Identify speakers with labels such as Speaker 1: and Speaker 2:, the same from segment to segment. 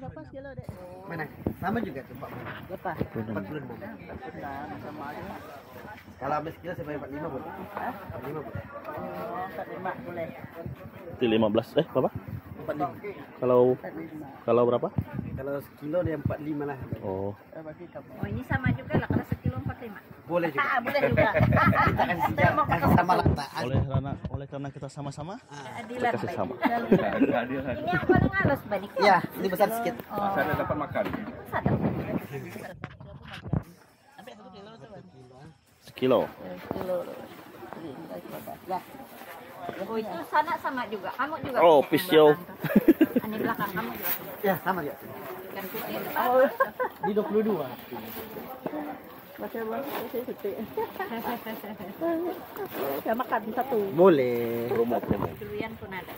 Speaker 1: sekilo dek.
Speaker 2: Mana? Sama juga tuh Pak.
Speaker 1: Berapa?
Speaker 2: 45.
Speaker 1: Benar, sama aja.
Speaker 2: Kalau habis kilo bayar 45 boleh.
Speaker 1: Hah?
Speaker 2: 45 boleh.
Speaker 1: Oh, tak lima boleh.
Speaker 3: Itu 15 eh berapa?
Speaker 2: 45.
Speaker 3: Kalau kalau berapa?
Speaker 2: Kalau sekilo dia 45 lah.
Speaker 3: Oh.
Speaker 1: Eh.
Speaker 4: Oh ini sama juga lah kalau sekilo 45.
Speaker 2: Boleh juga.
Speaker 1: Ah, boleh juga.
Speaker 2: Kita kasih kasih sama rata.
Speaker 3: Oleh karena oleh karena kita sama-sama
Speaker 4: Keadilan
Speaker 3: kasih sama.
Speaker 4: Ini yang paling halus balik.
Speaker 2: Ya, ini besar sedikit.
Speaker 4: Oh,
Speaker 5: Saya dapat makan.
Speaker 3: sekilo.
Speaker 1: Kilo. Ini dah coba. Ya.
Speaker 4: Oh itu sana sama juga. Kamu juga.
Speaker 3: Oh,
Speaker 4: punya
Speaker 3: pisio.
Speaker 4: yang belakang. Ini kamu juga.
Speaker 2: Ya, sama juga.
Speaker 4: Ikan putih.
Speaker 1: Oh,
Speaker 2: Di 22.
Speaker 1: macam bang, saya setik. Saya makan satu.
Speaker 2: Boleh.
Speaker 3: Promo promo.
Speaker 4: Durian pun ada.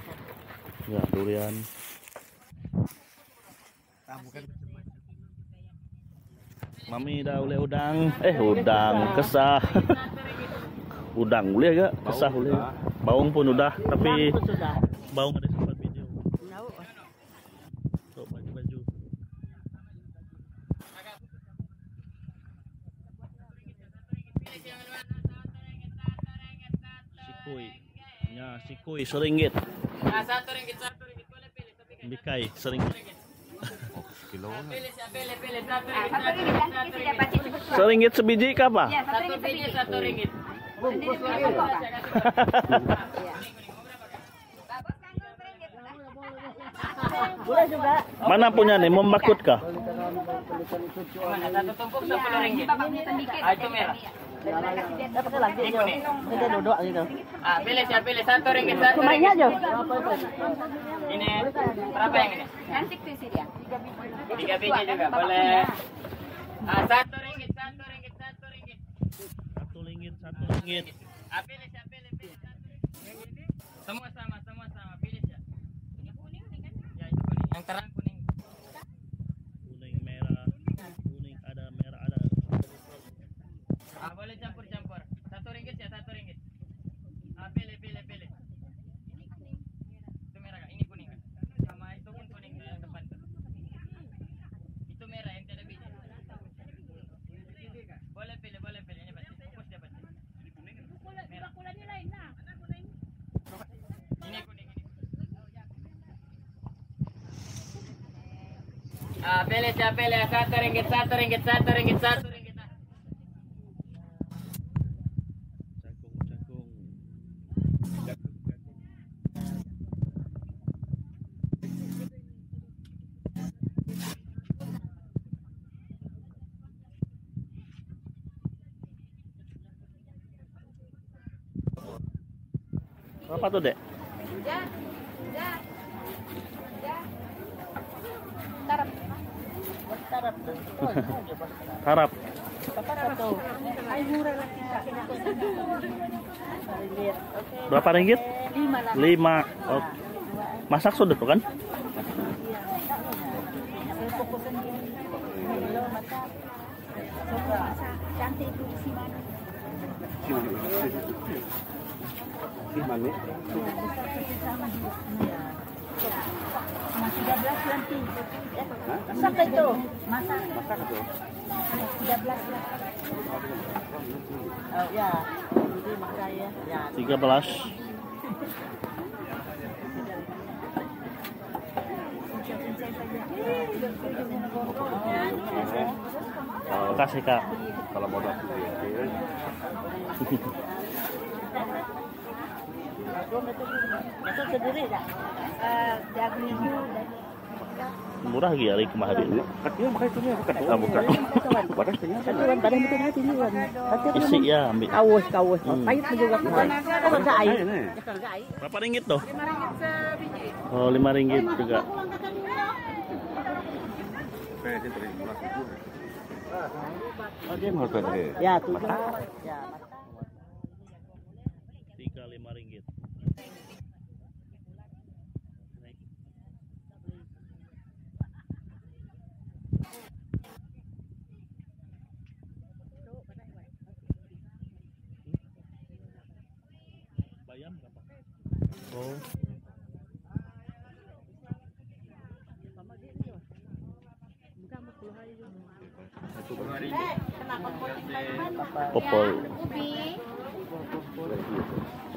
Speaker 3: Ya, durian.
Speaker 2: Kan.
Speaker 3: Mami dah boleh udang. Eh, udang kesah. udang boleh gak? Kesah boleh. Bawang pun udah, tapi
Speaker 1: sudah.
Speaker 3: bawang ada sempat video.
Speaker 1: Tahu.
Speaker 3: Untuk baju-baju. Sikui. Ya, sikui seringgit.
Speaker 6: satu ringgit, satu ringgit. Boleh pilih, tapi
Speaker 3: Bikai seringgit.
Speaker 5: Kilo.
Speaker 6: pilih, saya pilih, pilih. Satu ringgit,
Speaker 4: Satu ringgit? Ini sudah pasti cepet keluar.
Speaker 3: Seringgit sebiji kah, Pak?
Speaker 4: Ya, satu ringgit
Speaker 6: satu ringgit.
Speaker 1: Boleh juga.
Speaker 3: Mana punya nih? Membakut kah?
Speaker 6: Mana satu tumpuk sepuluh
Speaker 4: Ini
Speaker 6: ringgit. Ah, itu merah.
Speaker 1: Lagi duduk gitu.
Speaker 6: Ah, pilih, pilih satu ringgit, satu berapa yang ini?
Speaker 4: Cantik tuh sih dia. Tiga biji.
Speaker 6: Juga, boleh. Ah, satu ringgit, satu ringgit. Satu ringgit,
Speaker 3: ringgit.
Speaker 6: Ah, pilih, saya pilih, pilih satu ringgit. Semua sama, semua sama. Pilih ya. Ini kuning, kan? Ya, itu kuning. Yang terang kuning.
Speaker 3: Kuning, merah. Kuning ada, merah ada.
Speaker 6: Ah, boleh campur-campur. Satu ringgit ya, satu ringgit. Ah, pilih, pilih, pilih. Itu merah kak, ini kuning kak. Sama itu pun kuning tuh yang depan tuh. Itu merah yang tidak biji. Boleh pilih, boleh pilih. Ini pasti, fokus dia pasti. Merah. Ini kuning, ini. Ah, satu ringgit, satu ringgit, satu ringgit. Ah.
Speaker 3: Cangkung, cangkung. Berapa tuh, Dek?
Speaker 4: Ya, ya, ya. Tarap.
Speaker 3: Harap.
Speaker 1: Berapa. Ringgit. Lima.
Speaker 3: Oh. Masak sudah tuh kan?
Speaker 4: Cantik 13 nanti.
Speaker 1: Masak itu.
Speaker 4: Masak
Speaker 2: Masak tuh.
Speaker 4: 13 lah.
Speaker 1: Oh, ya. Jadi makan ya. Ya.
Speaker 3: 13. Terima kasih, Kak.
Speaker 5: Kalau mau dapat
Speaker 1: Itu sendiri tak?
Speaker 4: Eh, jagung itu dan
Speaker 3: Murah lagi hari kemarin.
Speaker 5: Katanya makanya itu bukan.
Speaker 3: Ah, bukan.
Speaker 5: Badan tanya.
Speaker 1: Satu kan badan itu ni kan.
Speaker 3: Isi ya ambil.
Speaker 1: kawus kawus.
Speaker 3: Hmm.
Speaker 1: Pahit juga. Kau kan air.
Speaker 5: Ini.
Speaker 3: Berapa ringgit tuh? Oh, lima ringgit juga.
Speaker 5: Kayak itu tadi mulai itu.
Speaker 1: Oh dia
Speaker 5: tadi.
Speaker 1: Ya. Ya.
Speaker 3: Tiga lima ringgit. Bayam berapa? Oh. Popol.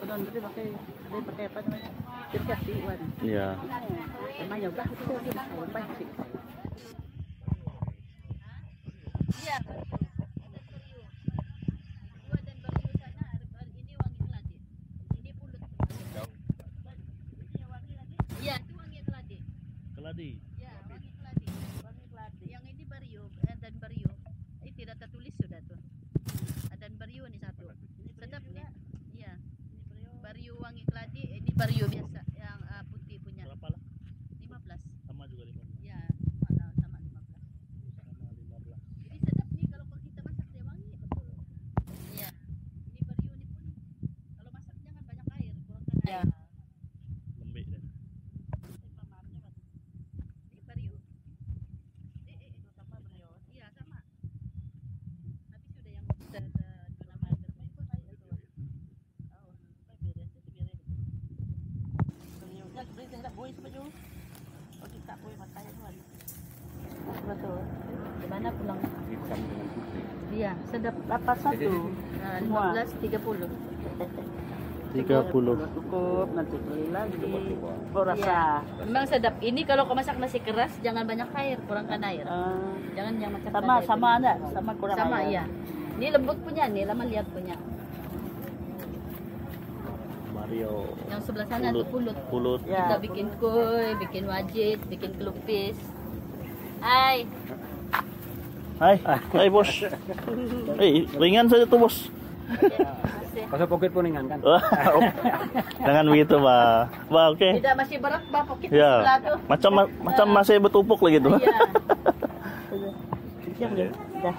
Speaker 4: baru sana ini wangi keladi. Ini pulut. Ini wangi lagi. Iya, itu wangi keladi. Ya, keladi. Wangi keladi. Yang ini bario eh, dan bario. Ini tidak tertulis sudah tuh. Ada dan bario nih satu. Sedap nih. Iya. Bario wangi keladi, ini bario biasa yang ah, putih punya.
Speaker 3: Berapa lah?
Speaker 4: 15.
Speaker 3: Sama juga 15.
Speaker 4: Ya, sama sama 15.
Speaker 3: Sama 15.
Speaker 4: Ini sedap nih kalau kita masak dia wangi betul. Iya. Ini bario ini pun kalau masak jangan banyak air, kurangkan air.
Speaker 3: Lembek dah.
Speaker 4: Ini bario. Eh, eh, eh, sama bario. Iya, sama. Tapi sudah yang sudah dua nama bermain pun air itu. Oh, sampai beres itu beres.
Speaker 1: Ya. Oh, kita tuan. Betul.
Speaker 4: Di mana pulang?
Speaker 5: Hitam dengan putih.
Speaker 4: Iya, sedap.
Speaker 1: Apa satu?
Speaker 4: Nah,
Speaker 1: Semua.
Speaker 4: 15 30.
Speaker 3: 30.
Speaker 1: Cukup nanti beli lagi. Oh,
Speaker 4: Iya.
Speaker 1: rasa.
Speaker 4: Memang sedap. Ini kalau kau masak nasi keras jangan banyak air, kurangkan air.
Speaker 1: Ah,
Speaker 4: Jangan yang macam
Speaker 1: sama sama ada, sama kurang
Speaker 4: sama
Speaker 1: air.
Speaker 4: iya. Ini lembut punya nih, lama lihat punya.
Speaker 3: Mario.
Speaker 4: Yang sebelah sana tuh pulut.
Speaker 3: Pulut.
Speaker 1: Ya.
Speaker 4: Kita bikin kue, bikin wajit, bikin kelupis. Hai,
Speaker 3: Hai, hai bos. Eh, ringan saja tuh bos.
Speaker 2: Pasal pocket pun ringan kan?
Speaker 3: Jangan begitu, Pak. Pak, oke.
Speaker 4: Tidak masih berat bapak kita
Speaker 3: Ya.
Speaker 4: sebelah tuh.
Speaker 3: Macam macam masih bertumpuk lagi tuh.
Speaker 4: Iya.
Speaker 1: Dah.